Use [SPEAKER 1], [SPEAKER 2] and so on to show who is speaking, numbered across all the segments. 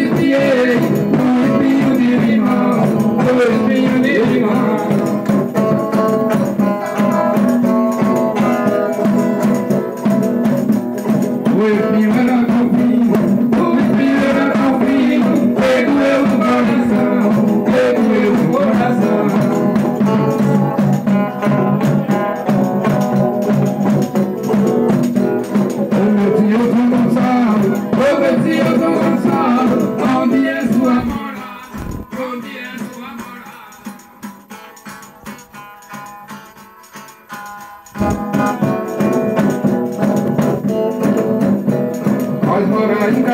[SPEAKER 1] Yeah.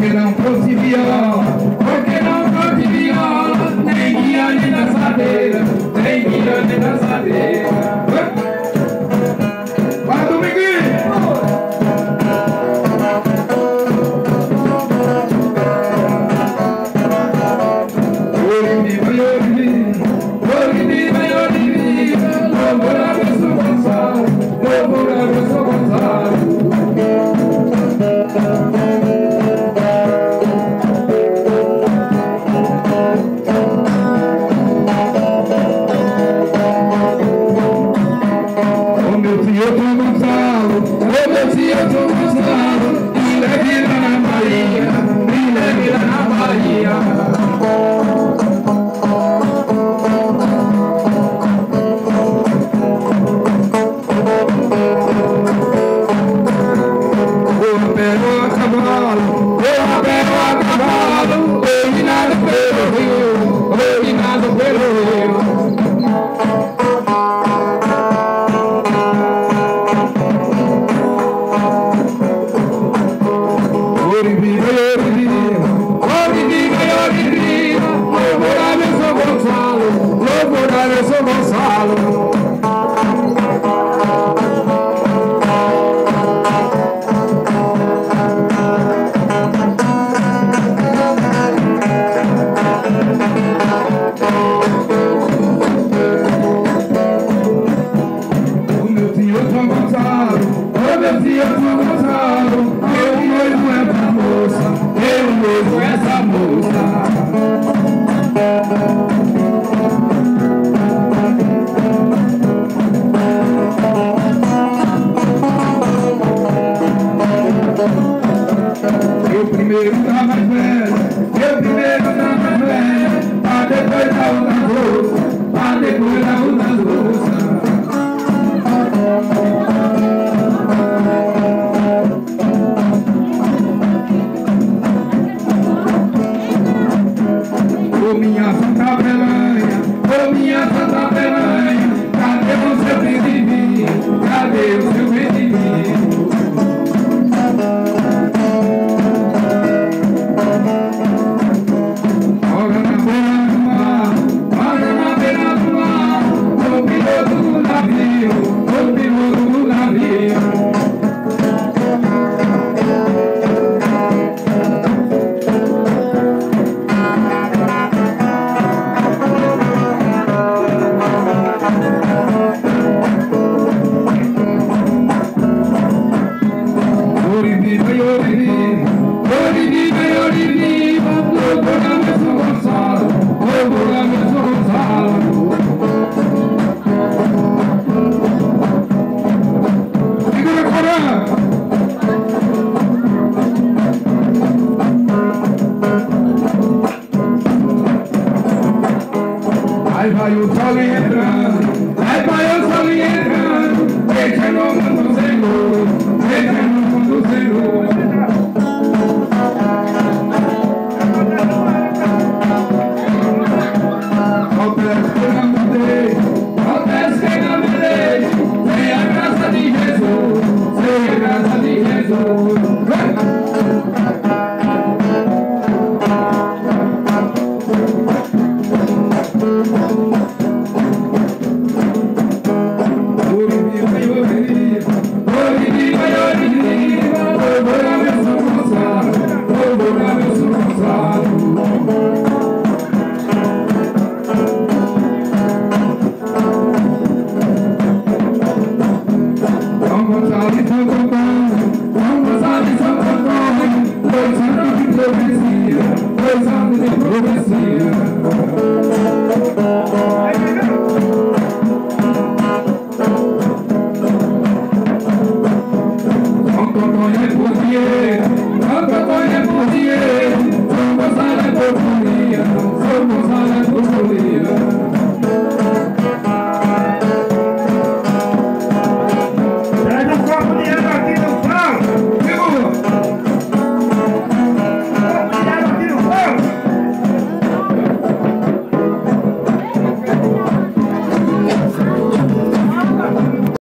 [SPEAKER 1] que não trouxe viola, porque não trouxe viola, tem guia de dançadeira, tem guia de dançadeira. minha Santa Belém, cadê você, Bendivi? Cadê o seu Ay, para yo soy